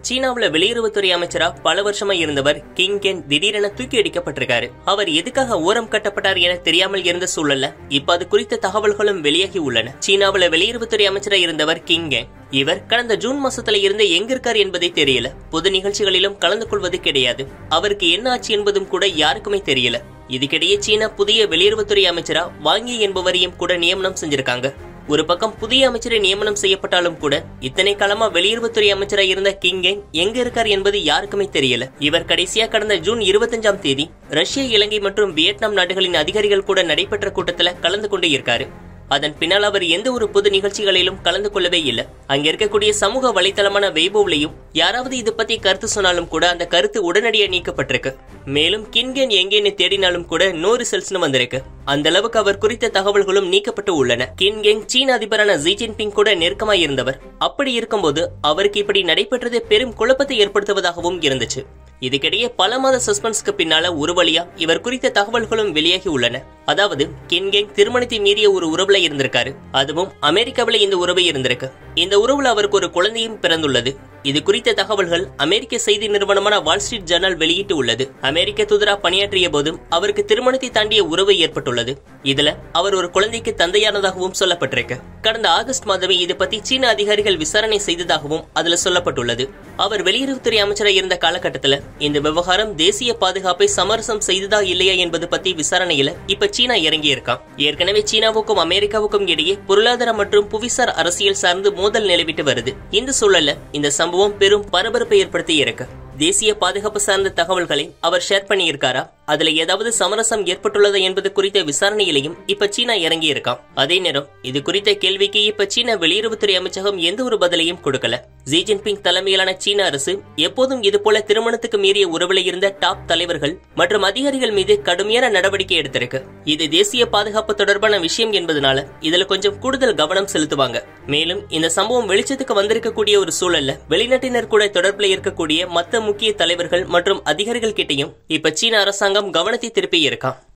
சீனாவில் வெளியுறவுத்துறை அமைச்சராக பல வருஷமா இருந்தவர் கிங் கென் திடீரென தூக்கி அடிக்கப்பட்டிருக்காரு. அவர் எதுக்காக ஓரம் கட்டப்பட்டார் என தெரியாமல் இருந்த சூழல்ல இப்ப அது குறித்த தகவல்களும் வெளியாகி உள்ளன. சீனாவில் வெளியுறவுத்துறை அமைச்சராக இருந்தவர் கிங் கென். இவர் கடந்த ஜூன் மாசத்துல இருந்து எங்க இருக்கார் என்பதே தெரியல. பொது நிகழ்ச்சிகளிலும் கலந்து கொள்வது கிடையாது. அவருக்கு என்ன ஆச்சு என்பதும் கூட யாருக்குமே தெரியல. இதுக்கிடையே சீனா புதிய வெளியுறவுத்துறை அமைச்சரா வாங்கி என்பவரையும் கூட நியமனம் செஞ்சிருக்காங்க. ஒரு பக்கம் புதிய அமைச்சரை நியமனம் செய்யப்பட்டாலும் கூட இத்தனை காலமா வெளியுறவுத்துறை அமைச்சரா இருந்த கிங்கே எங்க இருக்கார் என்பது யாருக்குமே தெரியல. இவர் கடைசியா கடந்த ஜூன் இருபத்தஞ்சாம் தேதி ரஷ்யா இலங்கை மற்றும் வியட்நாம் நாடுகளின் அதிகாரிகள் கூட நடைபெற்ற கூட்டத்துல கலந்து கொண்டு இருக்காரு. அதன் பின்னால் அவர் எந்த ஒரு பொது நிகழ்ச்சிகளிலும் கலந்து கொள்ளவே இல்லை. அங்க இருக்கக்கூடிய சமூக வலைதளமான வெய்போவ்லையும் யாராவது இது பத்தி கருத்து சொன்னாலும் கூட அந்த கருத்து உடனடியா நீக்கப்பட்டிருக்கு. மேலும் கின்கென் எங்கேன்னு தேடினாலும் கூட நோ ரிசல்ட்ஸ்னு வந்திருக்கு. அந்த அளவுக்கு அவர் குறித்த தகவல்களும் நீக்கப்பட்டு உள்ளன. கின்கெங் சீன அதிபரான ஜி ஜின்பிங் கூட நெருக்கமா இருந்தவர். அப்படி இருக்கும்போது அவருக்கு இப்படி நடைபெற்றது பெரும் குழப்பத்தை ஏற்படுத்துவதாகவும் இருந்துச்சு. இதுக்கிடையே பல மாத சஸ்பென்ஸ்க்கு பின்னால ஒரு வழியா இவர் குறித்த தகவல்களும் வெளியாகி உள்ளன. அதாவது கின்கெங் திருமணத்தை மீறிய ஒரு உறவுல இருந்திருக்காரு. அதுவும் அமெரிக்காவில இந்த உறவு இருந்திருக்கு. இந்த உறவுல அவருக்கு ஒரு குழந்தையும் பிறந்துள்ளது. இது குறித்த தகவல்கள் அமெரிக்க செய்தி நிறுவனமான வால் ஸ்ட்ரீட் ஜர்னல் வெளியிட்டு உள்ளது. அமெரிக்க தூதரா பணியாற்றிய போதும் அவருக்கு திருமணத்தை தாண்டிய உறவு ஏற்பட்டுள்ளது. இதுல அவர் ஒரு குழந்தைக்கு தந்தையானதாகவும் சொல்லப்பட்டிருக்கு. கடந்த ஆகஸ்ட் மாதமே இது பத்தி சீன அதிகாரிகள் விசாரணை செய்ததாகவும் அதுல சொல்லப்பட்டுள்ளது. அவர் வெளியுறவுத்துறை அமைச்சராக இருந்த காலகட்டத்துல இந்த விவகாரம் தேசிய பாதுகாப்பை சமரசம் செய்ததா இல்லையா என்பது பத்தி விசாரணையில இப்ப சீனா இறங்கி இருக்கான் ஏற்கனவே சீனாவுக்கும் அமெரிக்காவுக்கும் இடையே பொருளாதார மற்றும் புவிசார் அரசியல் சார்ந்து மோதல் நிலவிட்டு வருது. இந்த சூழல்ல இந்த சம்பவம் பெரும் பரபரப்பை ஏற்படுத்தி இருக்கு. தேசிய பாதுகாப்பு சார்ந்த தகவல்களை அவர் ஷேர் பண்ணியிருக்காரா? அதுல ஏதாவது சமரசம் ஏற்பட்டுள்ளதா என்பது குறித்த விசாரணையிலையும் இப்ப சீனா இறங்கி இருக்கான் அதே நேரம் இது குறித்த கேள்விக்கு இப்ப சீனா வெளியுறவுத்துறை அமைச்சகம் எந்த ஒரு பதிலையும் கொடுக்கல. ஜி ஜின்பிங் தலைமையிலான சீன அரசு எப்போதும் இது போல திருமணத்துக்கு மீறிய உறவுல இருந்த டாப் தலைவர்கள் மற்றும் அதிகாரிகள் மீது கடுமையான நடவடிக்கை எடுத்திருக்கு. இது தேசிய பாதுகாப்பு தொடர்பான விஷயம் என்பதனால இதுல கொஞ்சம் கூடுதல் கவனம் செலுத்துவாங்க. மேலும் இந்த சம்பவம் வெளிச்சத்துக்கு வந்திருக்கக்கூடிய ஒரு சூழல்ல வெளிநாட்டினர் கூட தொடர்புல இருக்கக்கூடிய மத்த முக்கிய தலைவர்கள் மற்றும் அதிகாரிகள் கிட்டையும் இப்ப சீன அரசாங்கம் கவனத்தை திருப்பி இருக்கான்